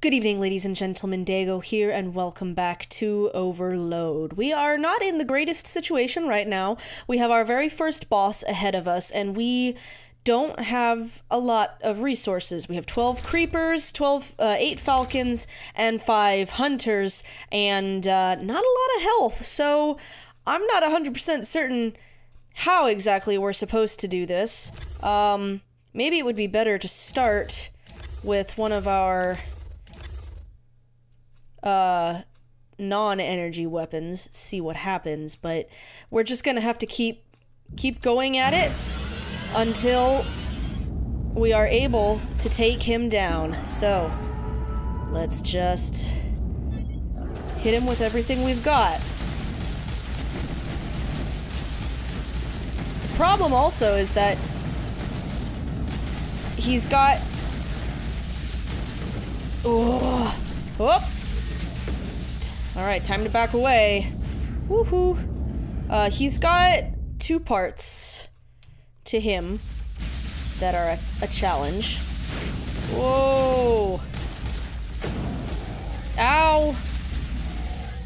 Good evening, ladies and gentlemen. Dego here, and welcome back to Overload. We are not in the greatest situation right now. We have our very first boss ahead of us, and we don't have a lot of resources. We have 12 creepers, 12, uh, 8 falcons, and 5 hunters, and uh, not a lot of health. So I'm not 100% certain how exactly we're supposed to do this. Um, maybe it would be better to start with one of our uh non-energy weapons see what happens but we're just gonna have to keep keep going at it until we are able to take him down so let's just hit him with everything we've got the problem also is that he's got oh Whoop! Alright, time to back away. Woohoo! Uh, he's got two parts to him that are a, a challenge. Whoa! Ow!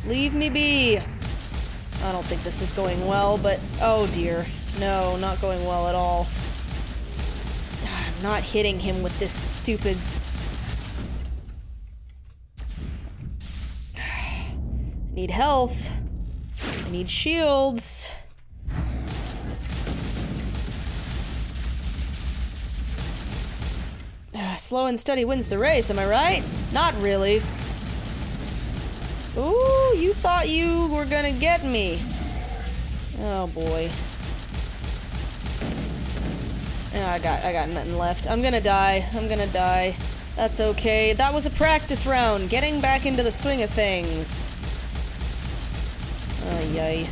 Leave me be! I don't think this is going well, but oh dear. No, not going well at all. Not hitting him with this stupid I need health. I need shields. Uh, slow and steady wins the race, am I right? Not really. Ooh, you thought you were gonna get me. Oh boy. Oh, I got I got nothing left. I'm gonna die. I'm gonna die. That's okay. That was a practice round. Getting back into the swing of things. Ay yay.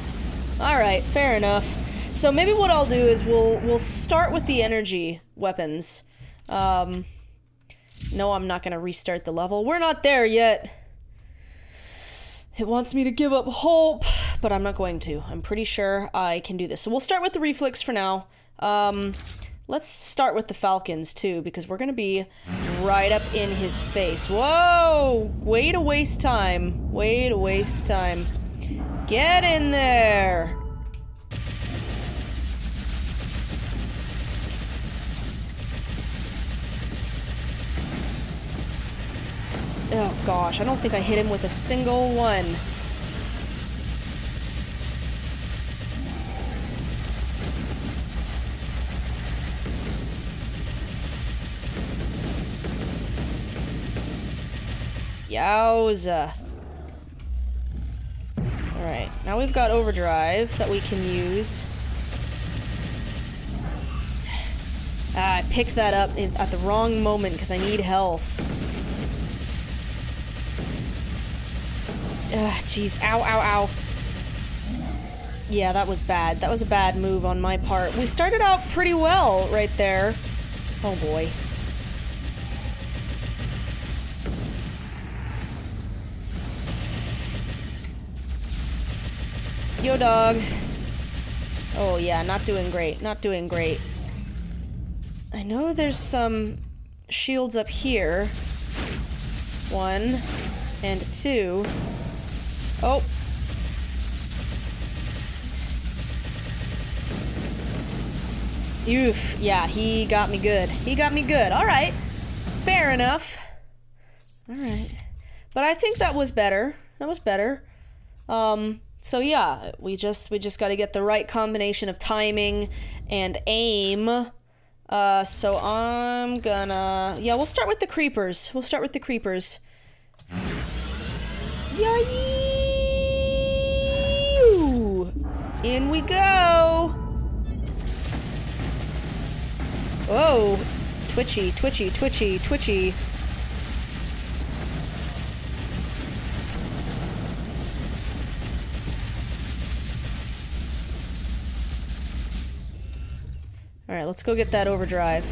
Alright, fair enough. So maybe what I'll do is we'll we'll start with the energy weapons. Um No, I'm not gonna restart the level. We're not there yet. It wants me to give up hope, but I'm not going to. I'm pretty sure I can do this. So we'll start with the reflex for now. Um let's start with the falcons too, because we're gonna be right up in his face. Whoa! Way to waste time. Way to waste time. Get in there! Oh gosh, I don't think I hit him with a single one. Yowza. Alright, now we've got overdrive that we can use. Ah, I picked that up at the wrong moment because I need health. Ah, jeez. Ow, ow, ow. Yeah, that was bad. That was a bad move on my part. We started out pretty well right there. Oh boy. Yo, dog. Oh, yeah, not doing great. Not doing great. I know there's some shields up here. One and two. Oh. Oof. Yeah, he got me good. He got me good. Alright. Fair enough. Alright. But I think that was better. That was better. Um, so yeah, we just we just got to get the right combination of timing and aim. Uh, so I'm gonna yeah, we'll start with the creepers. We'll start with the creepers. Yay! In we go. Whoa, twitchy, twitchy, twitchy, twitchy. Alright, let's go get that overdrive.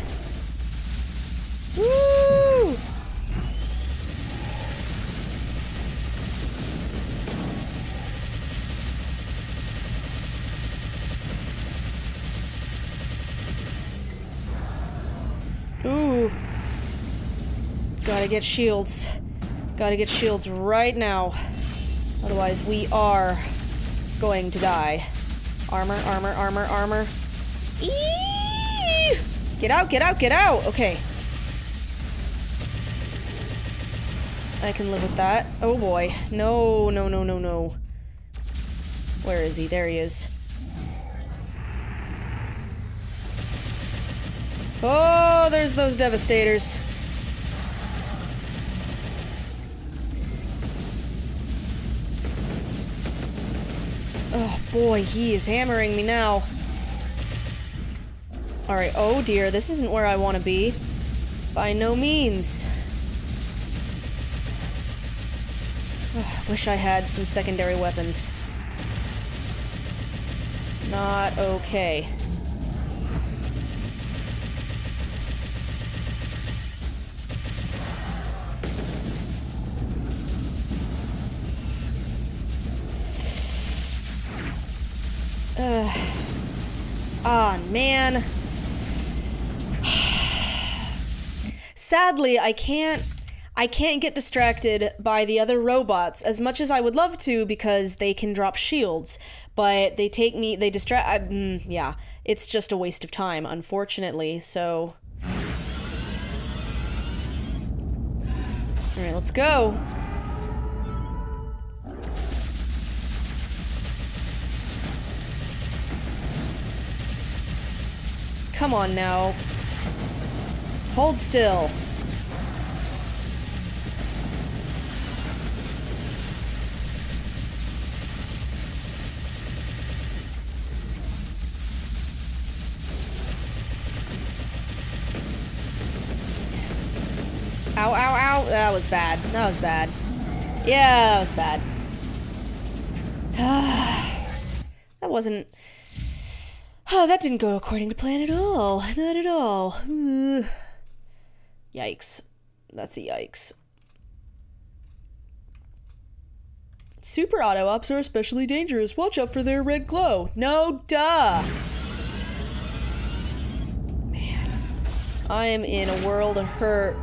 Woo! Ooh. Gotta get shields. Gotta get shields right now. Otherwise, we are going to die. Armor, armor, armor, armor. Eee! Get out, get out, get out! Okay. I can live with that. Oh boy. No, no, no, no, no. Where is he? There he is. Oh, there's those devastators. Oh boy, he is hammering me now. Alright, oh dear, this isn't where I want to be. By no means. Oh, wish I had some secondary weapons. Not okay. Ah, oh, man. Sadly, I can't I can't get distracted by the other robots as much as I would love to because they can drop shields, but they take me they distract mm, yeah, it's just a waste of time unfortunately. So All right, let's go. Come on now. Hold still. Ow, ow, ow. That was bad. That was bad. Yeah, that was bad. that wasn't... Oh, that didn't go according to plan at all. Not at all. Yikes. That's a yikes. Super auto ops are especially dangerous. Watch out for their red glow. No, duh. Man. I am in a world of hurt.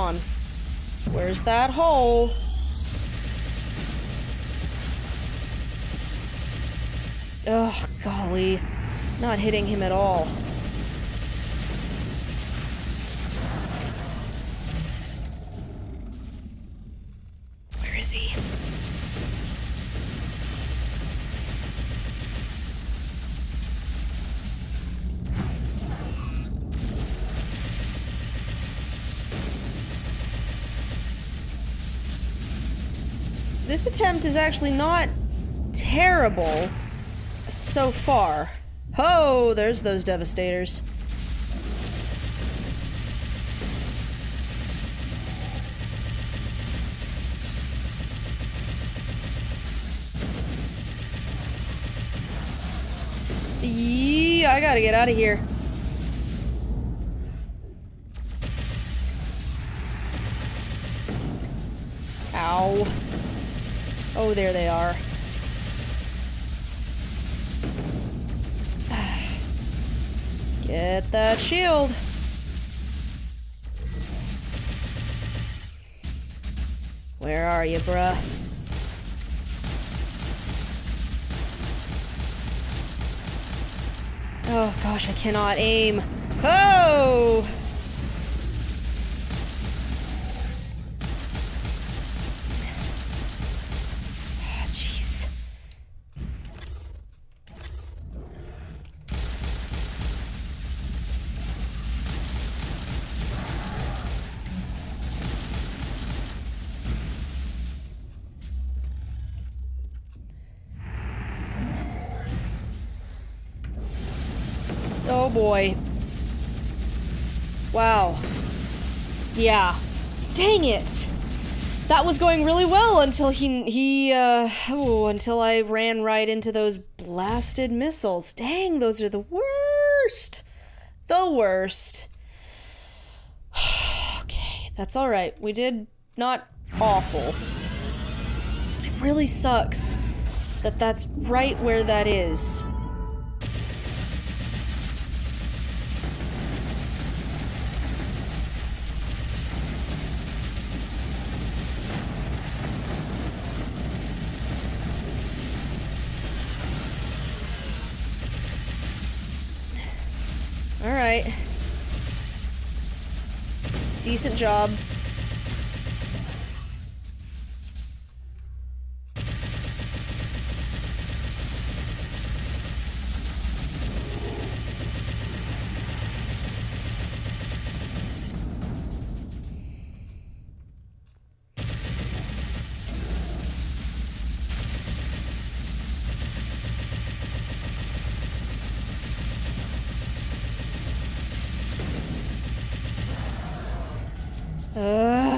On. Where's that hole? Ugh, golly. Not hitting him at all. This attempt is actually not terrible so far. Oh, there's those devastators. Yeah, I gotta get out of here. Oh, there they are. Get that shield. Where are you, bruh? Oh gosh, I cannot aim. Oh! Boy. Wow. Yeah. Dang it! that was going really well until he he uh oh, until I ran right into those blasted missiles. Dang, those are the worst. The worst. okay, that's all right. We did not awful. It really sucks that that's right where that is. Alright. Decent job. Ugh.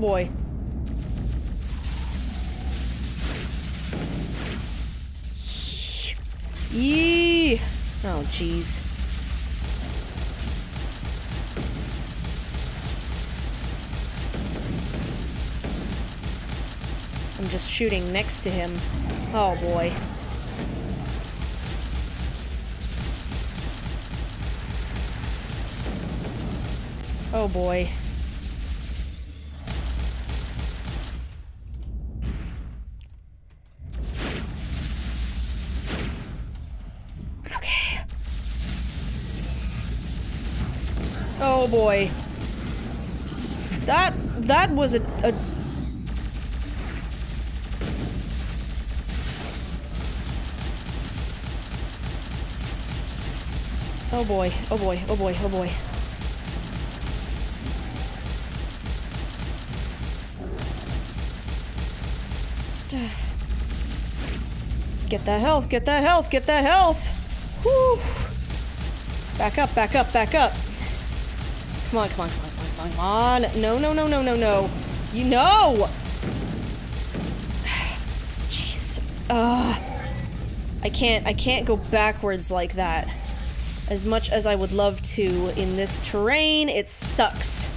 Boy. Yee! Oh jeez. I'm just shooting next to him. Oh boy. Oh boy. Oh boy. That that was a, a Oh boy, oh boy, oh boy, oh boy. Get that health, get that health, get that health! Whew! Back up, back up, back up. Come on, come on, come on, come on, come on. No, no, no, no, no, no. You know! Jeez. Ugh. I can't, I can't go backwards like that. As much as I would love to in this terrain, it sucks.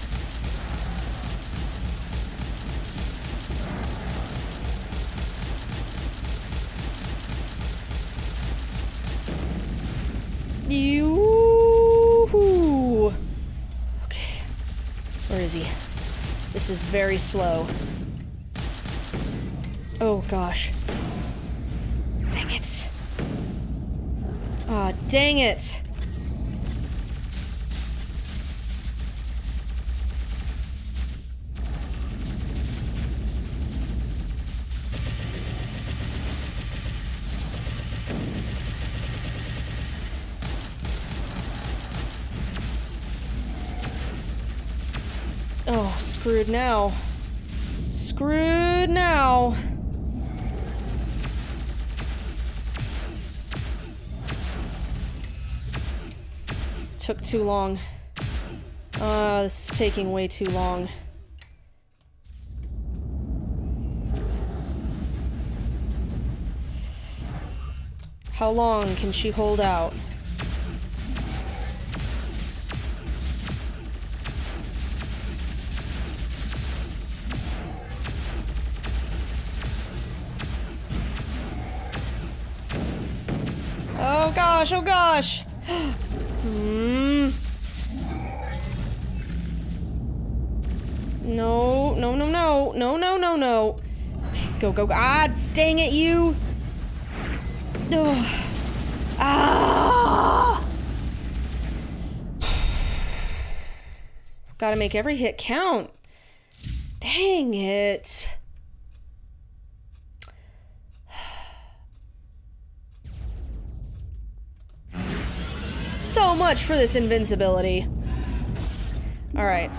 Yoo-hoo. Where is he? This is very slow. Oh gosh. Dang it. Ah, dang it. Oh, screwed now. Screwed now. Took too long. Uh, this is taking way too long. How long can she hold out? Gosh, oh gosh! Hmm. No, no, no, no, no, no, no, no. Go, go, go. Ah, dang it, you! Ugh. Ah! Gotta make every hit count. Dang it. So much for this invincibility. Alright.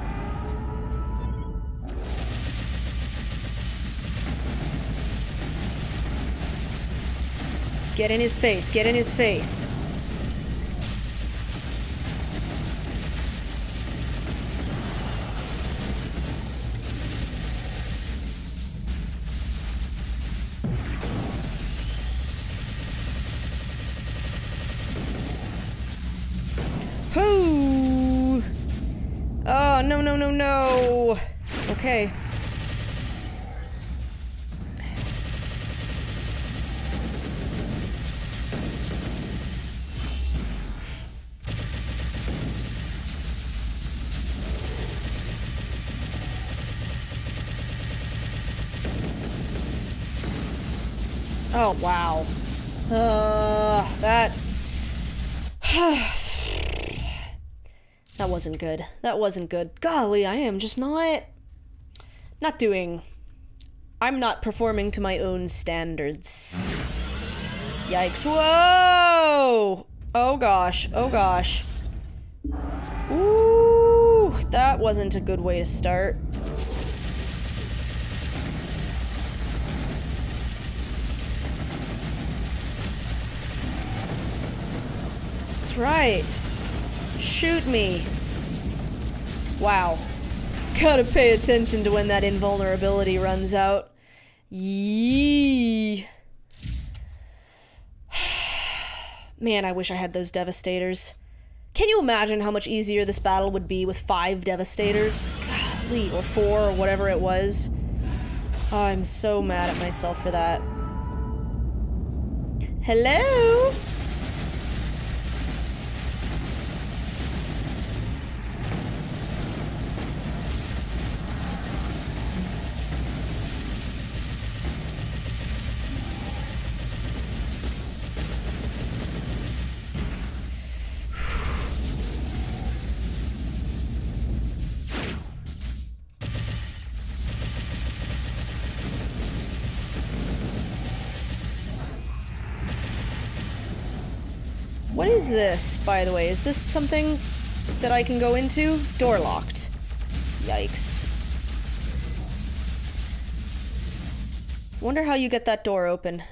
Get in his face, get in his face. No, no, no. Okay. Oh, wow. Uh, that... that wasn't good. That wasn't good. Golly, I am just not... Not doing... I'm not performing to my own standards. Yikes. Whoa! Oh gosh. Oh gosh. Ooh, that wasn't a good way to start. That's right. Shoot me. Wow. Gotta pay attention to when that invulnerability runs out. Yee. Man, I wish I had those Devastators. Can you imagine how much easier this battle would be with five Devastators? Golly, or four, or whatever it was. Oh, I'm so mad at myself for that. Hello? What is this, by the way? Is this something that I can go into? Door locked. Yikes. Wonder how you get that door open.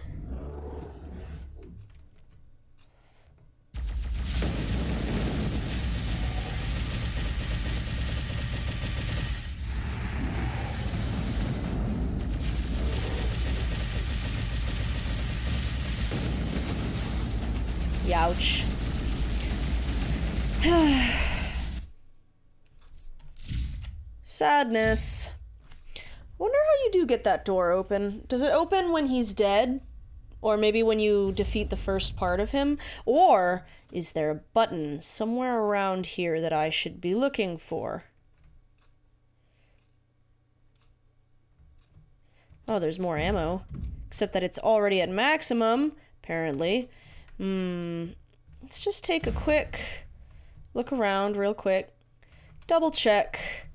Sadness. Wonder how you do get that door open. Does it open when he's dead? Or maybe when you defeat the first part of him? Or is there a button somewhere around here that I should be looking for? Oh, there's more ammo. Except that it's already at maximum, apparently. Hmm. Let's just take a quick look around real quick. Double check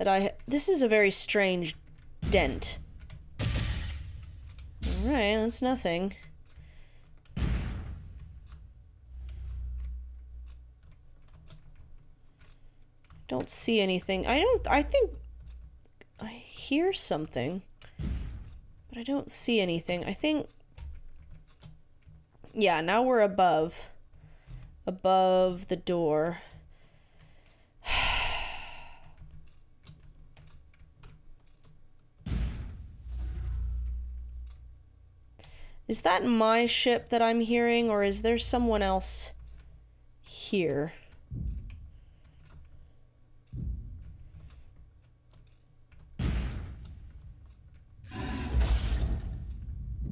that I... This is a very strange dent. Alright, that's nothing. Don't see anything. I don't... I think... I hear something. But I don't see anything. I think... Yeah, now we're above. Above the door. Is that my ship that I'm hearing, or is there someone else here?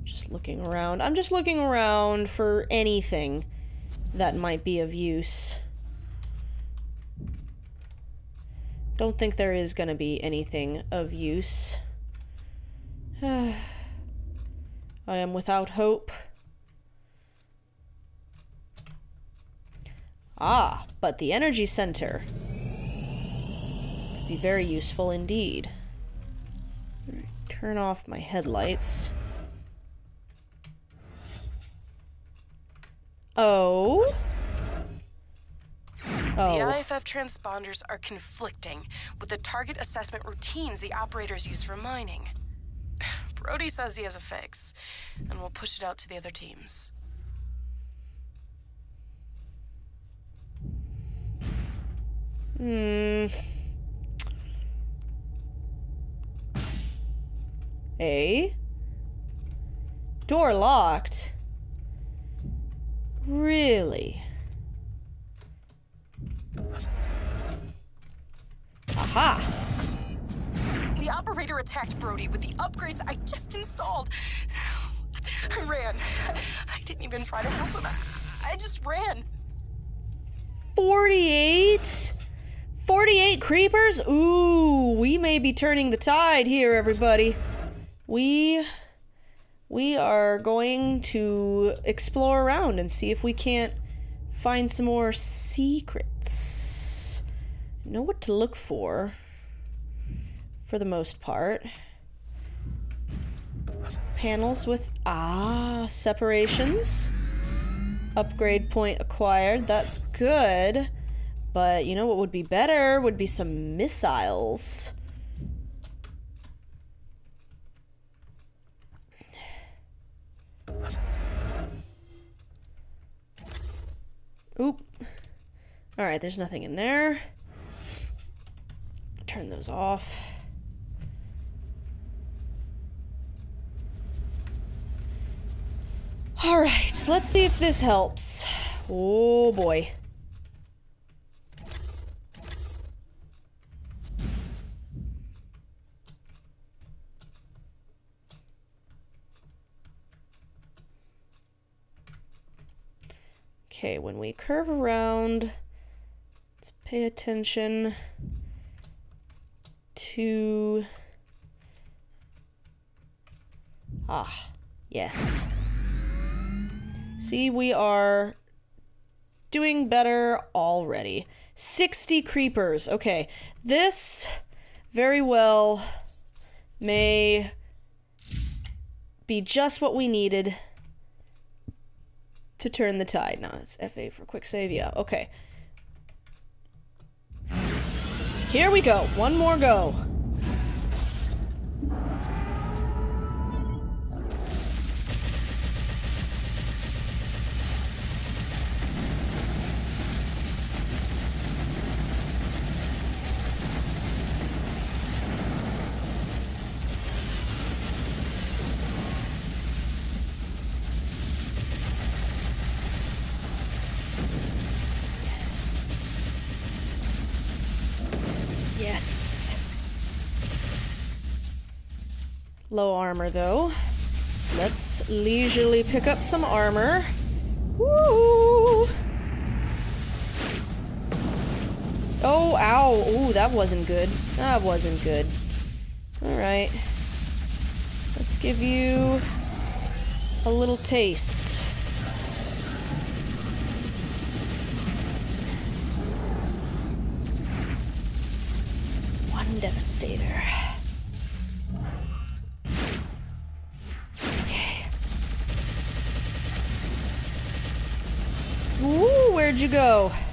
Just looking around. I'm just looking around for anything that might be of use. Don't think there is going to be anything of use. I am without hope. Ah, but the energy center. could Be very useful indeed. Turn off my headlights. Oh? Oh. The IFF transponders are conflicting with the target assessment routines the operators use for mining. Brody says he has a fix, and we'll push it out to the other teams. Hmm. A. Door locked. Really? Aha! The operator attacked Brody with the upgrades I just installed. I ran. I didn't even try to help him. I just ran. 48? 48 creepers? Ooh, we may be turning the tide here, everybody. We we are going to explore around and see if we can't find some more secrets. Know what to look for for the most part. Panels with, ah, separations. Upgrade point acquired, that's good. But you know what would be better would be some missiles. Oop. Alright, there's nothing in there. Turn those off. Alright, let's see if this helps. Oh boy. Okay, when we curve around, let's pay attention to... Ah, yes. See, we are doing better already. 60 creepers. Okay, this very well may be just what we needed to turn the tide. No, it's F8 for quick save. Yeah, okay. Here we go. One more go. Low armor, though. So let's leisurely pick up some armor. Woo! Oh, ow. Ooh, that wasn't good. That wasn't good. Alright. Let's give you a little taste. One Devastator. Where'd you go?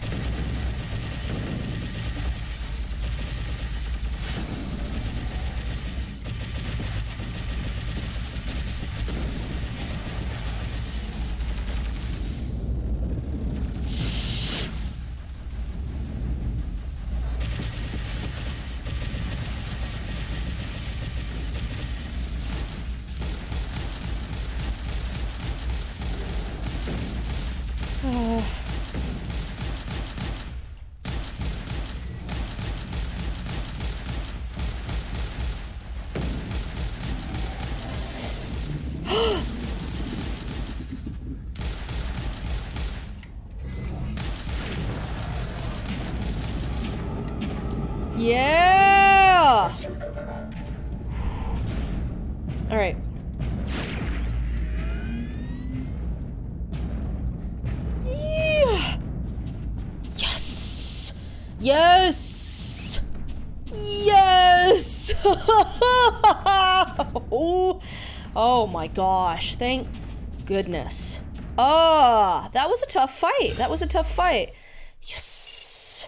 Yes! Yes! Oh, oh my gosh. Thank goodness. Ah, oh, that was a tough fight. That was a tough fight. Yes.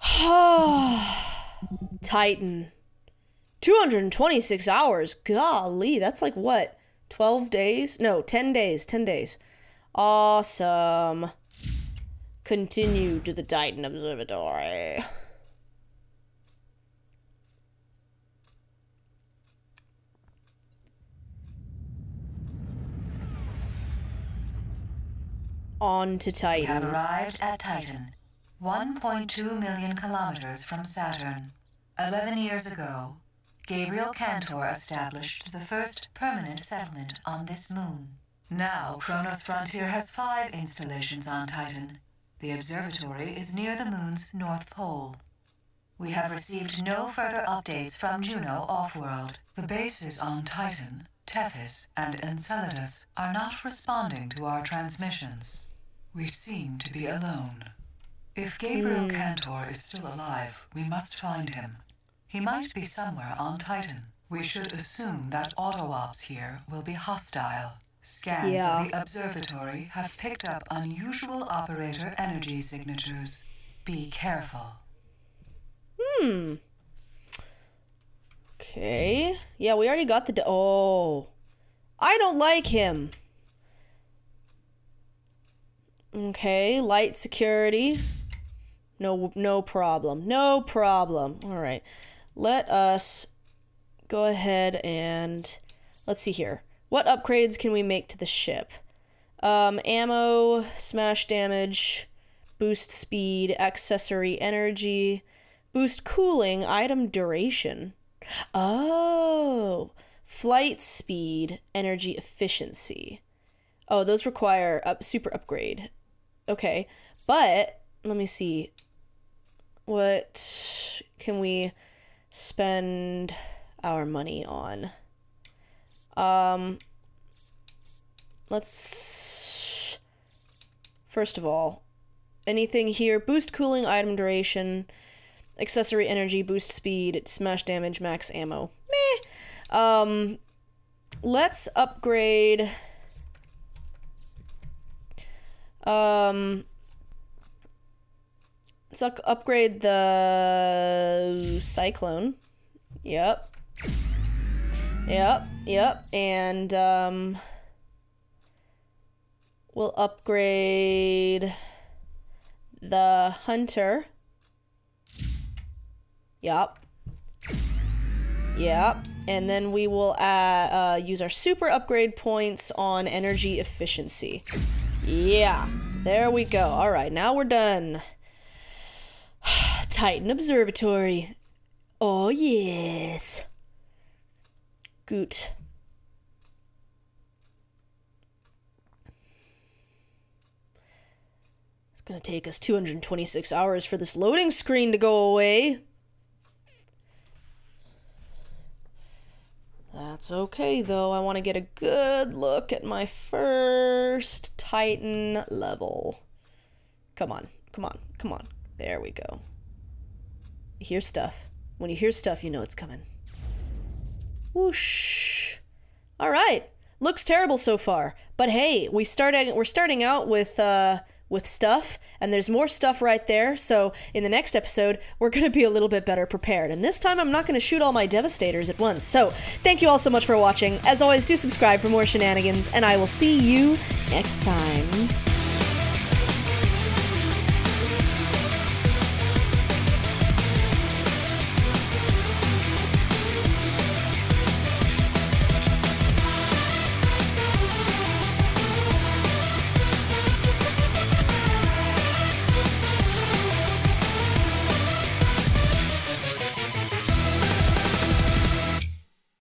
Titan. 226 hours. Golly, that's like what? 12 days? No, 10 days. 10 days. Awesome. Continue to the Titan Observatory. On to Titan. We have arrived at Titan, 1.2 million kilometers from Saturn. Eleven years ago, Gabriel Cantor established the first permanent settlement on this moon. Now, Kronos Frontier has five installations on Titan. The observatory is near the moon's north pole. We have received no further updates from Juno off-world. The bases on Titan, Tethys, and Enceladus are not responding to our transmissions. We seem to be alone. If Gabriel mm. Cantor is still alive, we must find him. He might be somewhere on Titan. We should assume that auto-ops here will be hostile. Scans yeah. of the observatory have picked up unusual operator energy signatures. Be careful. Hmm. Okay. Yeah, we already got the... oh. I don't like him. Okay, light security. No, no problem. No problem. All right let us go ahead and let's see here. What upgrades can we make to the ship? Um, ammo, smash damage, boost speed, accessory energy, boost cooling, item duration. Oh, flight speed, energy efficiency. Oh, those require up super upgrade. Okay, but let me see. What can we? spend our money on. Um, let's first of all, anything here boost cooling, item duration, accessory energy, boost speed, smash damage, max ammo. Meh. Um, let's upgrade. Um, Let's upgrade the Cyclone. Yep. Yep, yep. And um, we'll upgrade the Hunter. Yep. Yep. And then we will uh, uh, use our super upgrade points on energy efficiency. Yeah. There we go. All right, now we're done. Titan Observatory. Oh, yes. Good. It's gonna take us 226 hours for this loading screen to go away. That's okay, though. I want to get a good look at my first Titan level. Come on, come on, come on. There we go. You hear stuff. When you hear stuff, you know it's coming. Whoosh. All right. Looks terrible so far, but hey, we started. We're starting out with uh, with stuff, and there's more stuff right there. So in the next episode, we're gonna be a little bit better prepared. And this time, I'm not gonna shoot all my devastators at once. So thank you all so much for watching. As always, do subscribe for more shenanigans, and I will see you next time.